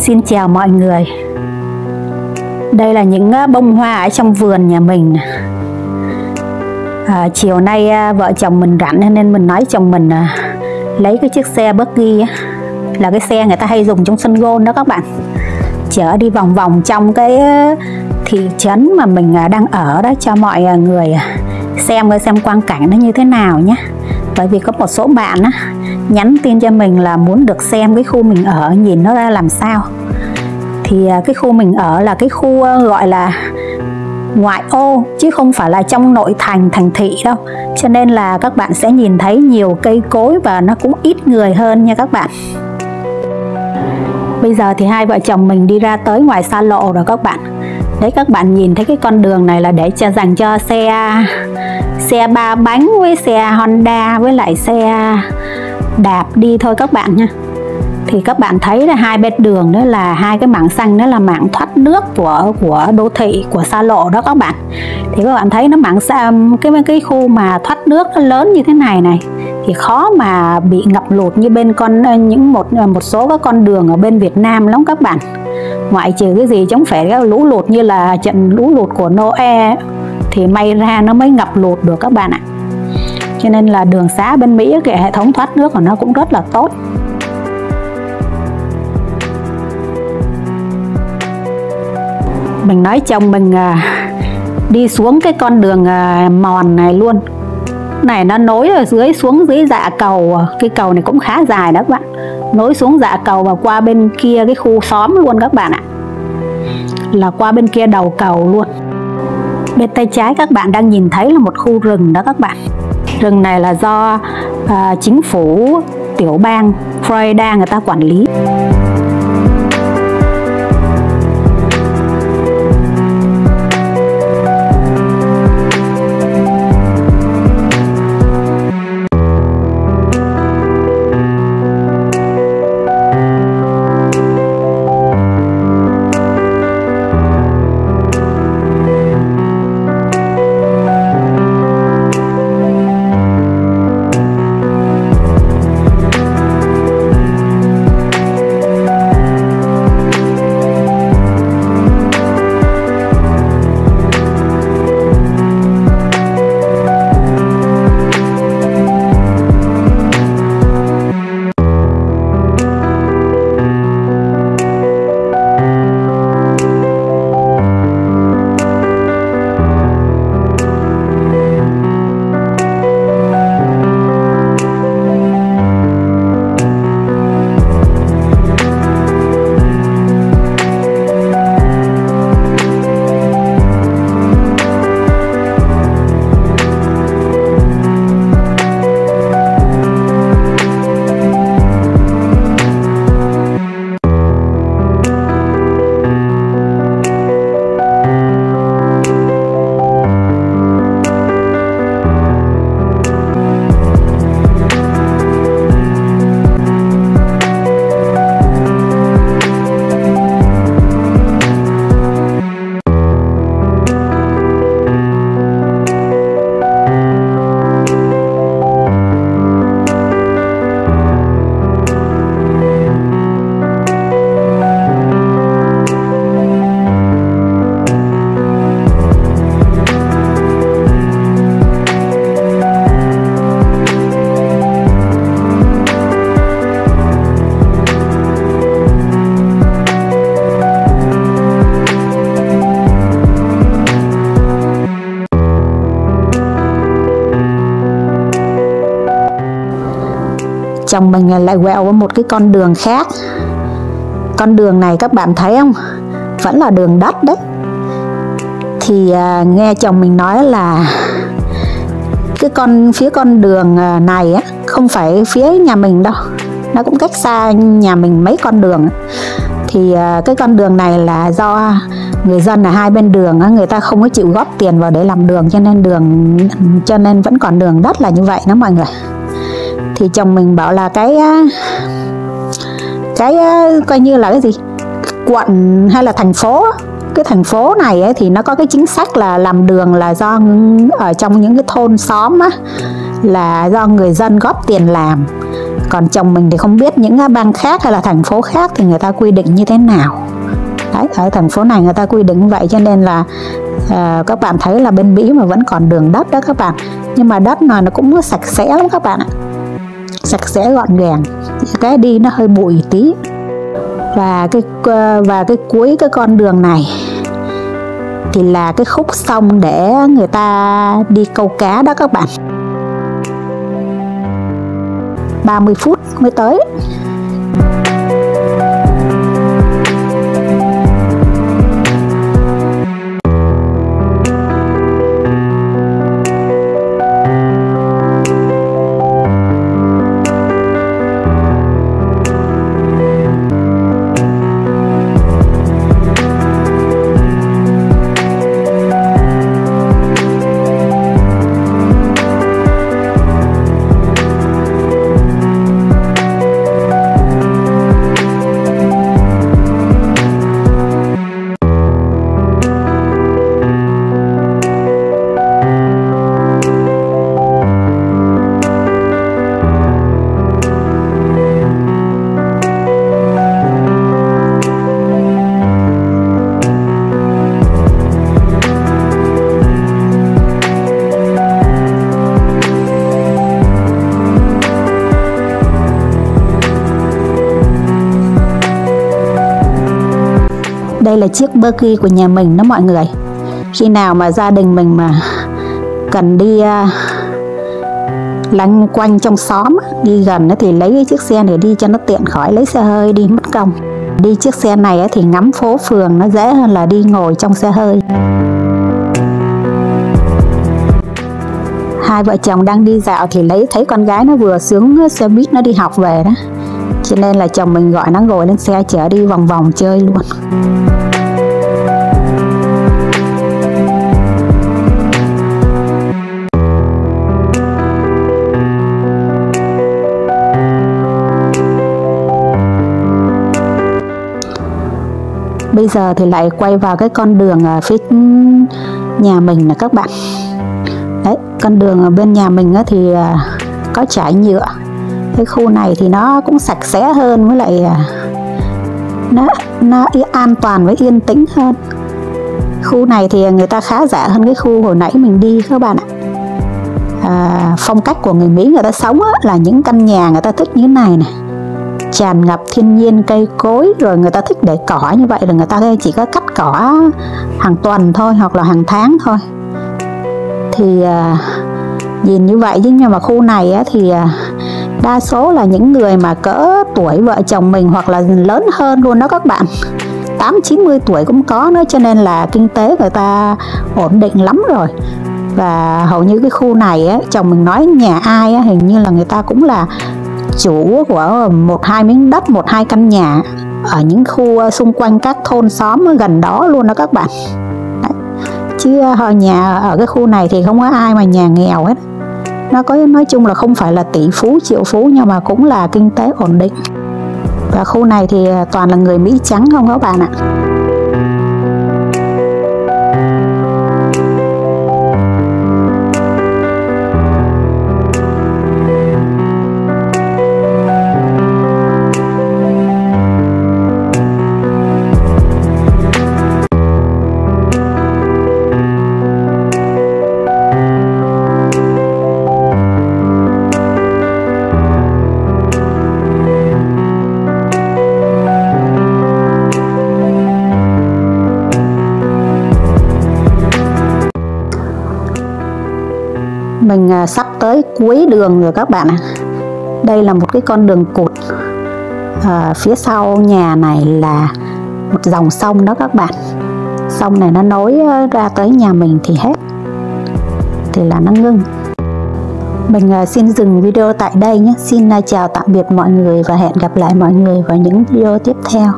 Xin chào mọi người. Đây là những à, bông hoa ở trong vườn nhà mình à, Chiều nay à, vợ chồng mình rảnh nên mình nói chồng mình à, lấy cái chiếc xe buggy là cái xe người ta hay dùng trong sân gôn đó các bạn. Chở đi vòng vòng trong cái à, thị trấn mà mình đang ở đó cho mọi người xem xem quang cảnh nó như thế nào nhé bởi vì có một số bạn á, nhắn tin cho mình là muốn được xem cái khu mình ở, nhìn nó ra làm sao. Thì à, cái khu mình ở là cái khu à, gọi là ngoại ô, chứ không phải là trong nội thành thành thị đâu. Cho nên là các bạn sẽ nhìn thấy nhiều cây cối và nó cũng ít người hơn nha các bạn. Bây giờ thì hai vợ chồng mình đi ra tới ngoài xa lộ rồi các bạn. Đấy, các bạn nhìn thấy cái con đường này là để cho dành cho xe xe ba bánh với xe Honda với lại xe đạp đi thôi các bạn nha. Thì các bạn thấy là hai bên đường đó là hai cái mảng xanh, đó là mảng thoát nước của của đô thị, của xa lộ đó các bạn. Thì các bạn thấy nó mảng cái cái khu mà thoát nước nó lớn như thế này này, thì khó mà bị ngập lụt như bên con, những một một số các con đường ở bên Việt Nam lắm các bạn. Ngoại trừ cái gì chống phải cái lũ lụt như là trận lũ lụt của Noe thì may ra nó mới ngập lụt được các bạn ạ cho nên là đường xá bên Mỹ cái hệ thống thoát nước của nó cũng rất là tốt. Mình nói chồng mình à, đi xuống cái con đường à, mòn này luôn. Này nó nối ở dưới xuống dưới dạ cầu à, cái cầu này cũng khá dài đó các bạn. Nối xuống dạ cầu và qua bên kia cái khu xóm luôn các bạn ạ. Là qua bên kia đầu cầu luôn. Bên tay trái các bạn đang nhìn thấy là một khu rừng đó các bạn rừng này là do uh, chính phủ tiểu bang Florida người ta quản lý. Chồng mình lại quẹo vào một cái con đường khác. Con đường này các bạn thấy không? Vẫn là đường đất đấy. Thì à, nghe chồng mình nói là cái con phía con đường à, này á không phải phía nhà mình đâu. Nó cũng cách xa nhà mình mấy con đường. Thì à, cái con đường này là do người dân ở hai bên đường á, người ta không có chịu góp tiền vào để làm đường cho nên đường cho nên vẫn còn đường đất là như vậy đó mọi người thì chồng mình bảo là cái cái coi như là cái gì? Quận hay là thành phố? Cái thành phố này ấy, thì nó có cái chính sách là làm đường là do ở trong những cái thôn xóm á, là do người dân góp tiền làm. Còn chồng mình thì không biết những bang khác hay là thành phố khác thì người ta quy định như thế nào. Đấy, ở thành phố này người ta quy định vậy cho nên là uh, các bạn thấy là bên Mỹ mà vẫn còn đường đất đó các bạn. Nhưng mà đất này nó cũng sạch sẽ lắm các bạn ạ sạch sẽ gọn gàng. Cái đi nó hơi bụi tí. Và cái ờ, và cái cuối cái con đường này thì là cái khúc sông để người ta đi câu cá đó các bạn. 30 phút mới tới. Là chiếc buggy của nhà mình đó mọi người. Khi nào mà gia đình mình mà cần đi uh, lanh quanh trong xóm đi gần thì lấy cái chiếc xe này đi cho nó tiện khỏi lấy xe hơi đi mất công. Đi chiếc xe này thì ngắm phố phường nó dễ hơn là đi ngồi trong xe hơi. Hai vợ chồng đang đi dạo thì lấy thấy con gái nó vừa xuống xe buýt nó đi học về đó. Cho nên là chồng mình gọi nó ngồi lên xe chở đi vòng vòng chơi luôn. Bây giờ thì lại quay vào cái con đường ở phía nhà mình là các bạn. Đấy con đường ở bên nhà mình thì à, có trải nhựa. Cái khu này thì nó cũng sạch sẽ hơn với lại à, nó nó an toàn với yên tĩnh hơn. Khu này thì người ta khá giả hơn cái khu hồi nãy mình đi các bạn ạ. À, phong cách của người Mỹ người ta sống á, là những căn nhà người ta thích như thế này này tràn ngập thiên nhiên cây cối rồi người ta thích để cỏ như vậy là người ta chỉ có cắt cỏ hàng tuần thôi hoặc là hàng tháng thôi. Thì à, nhìn như vậy nhưng mà khu này á, thì à, đa số là những người mà cỡ tuổi vợ chồng mình hoặc là lớn hơn luôn đó các bạn. 8 90 tuổi cũng có nữa cho nên là kinh tế người ta ổn định lắm rồi. Và hầu như cái khu này á, chồng mình nói nhà ai á, hình như là người ta cũng là chủ của một hai miếng đất một hai căn nhà ở những khu ờ, xung quanh các thôn xóm gần đó luôn đó các bạn. Đấy. chứ ờ, nhà ở cái khu này thì không có ai mà nhà nghèo hết. Nó có nói chung là không phải là tỷ phú triệu phú nhưng mà cũng là kinh tế ổn định. Và khu này thì ờ, toàn là người Mỹ trắng không các bạn ạ? Mình à, sắp tới cuối đường rồi các bạn ạ. Đây là một cái con đường cụt à, phía sau nhà này là một dòng sông đó các bạn. Sông này nó nối à, ra tới nhà mình thì hết thì là nó ngưng. Mình à, xin dừng video tại đây nhé. Xin chào tạm biệt mọi người và hẹn gặp lại mọi người vào những video tiếp theo.